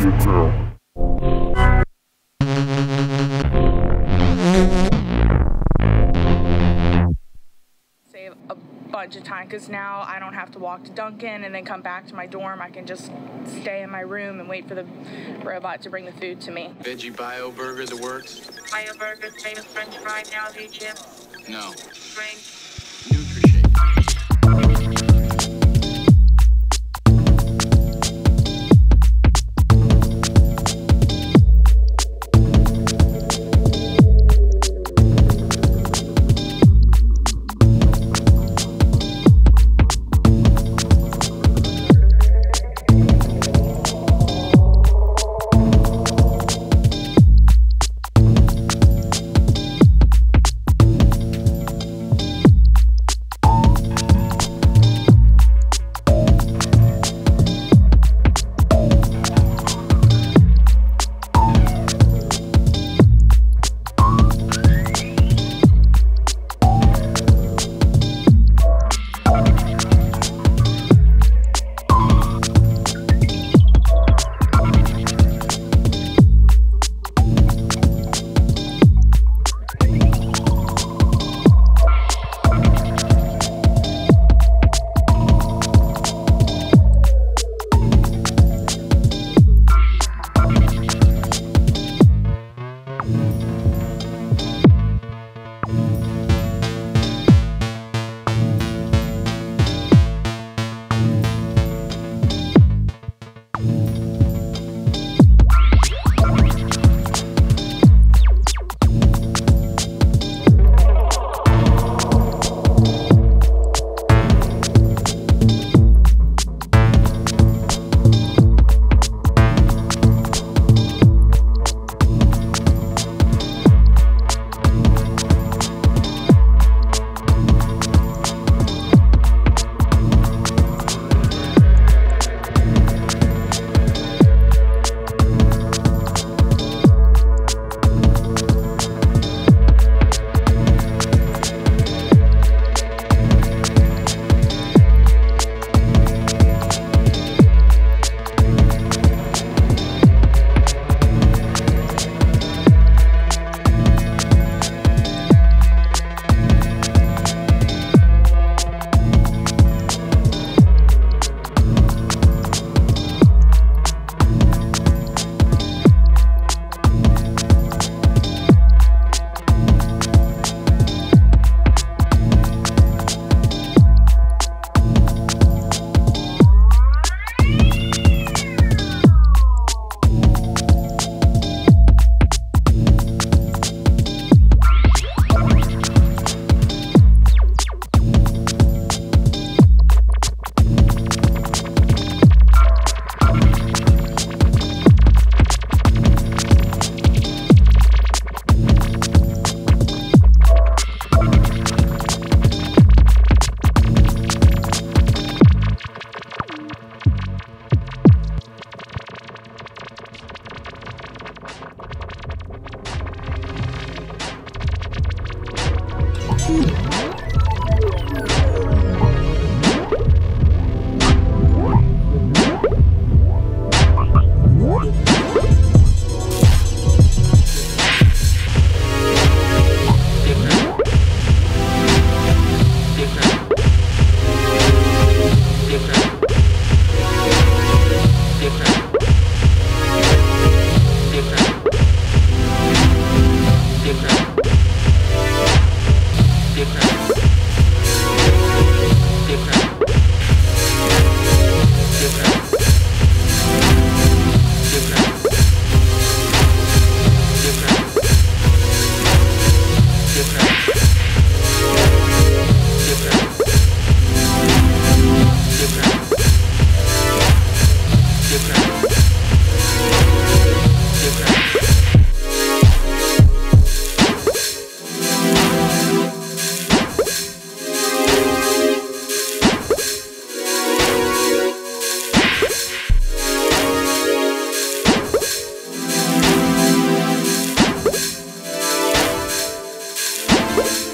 Save a bunch of time because now I don't have to walk to Duncan and then come back to my dorm. I can just stay in my room and wait for the robot to bring the food to me. Veggie bio burger that works? Bio Burger's famous French fry now, Jim. No. Drink. Woo!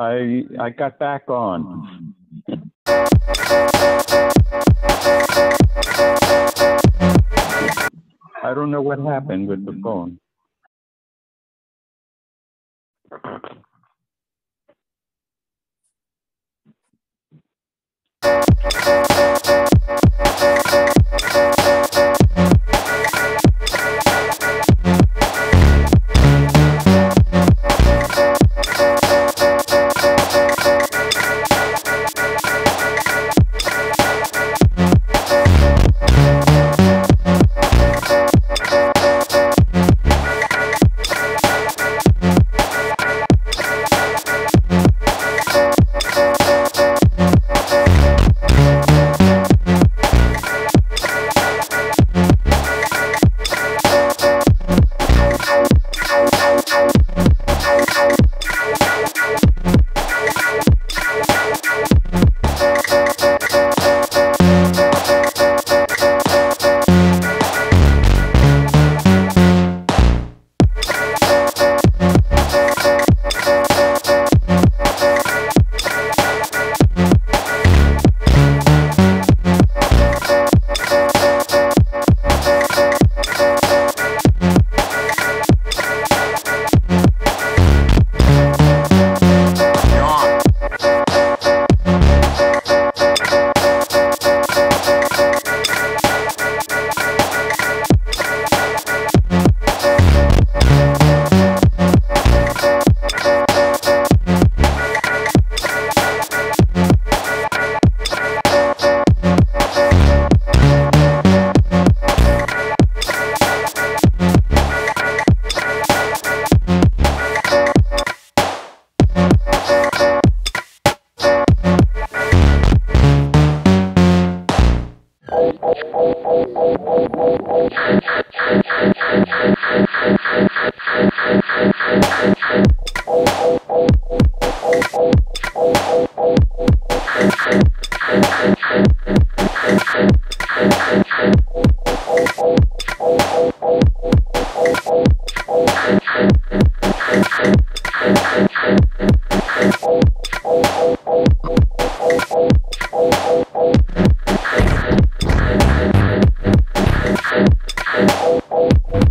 I I got back on. I don't know what happened with the phone. Thank you.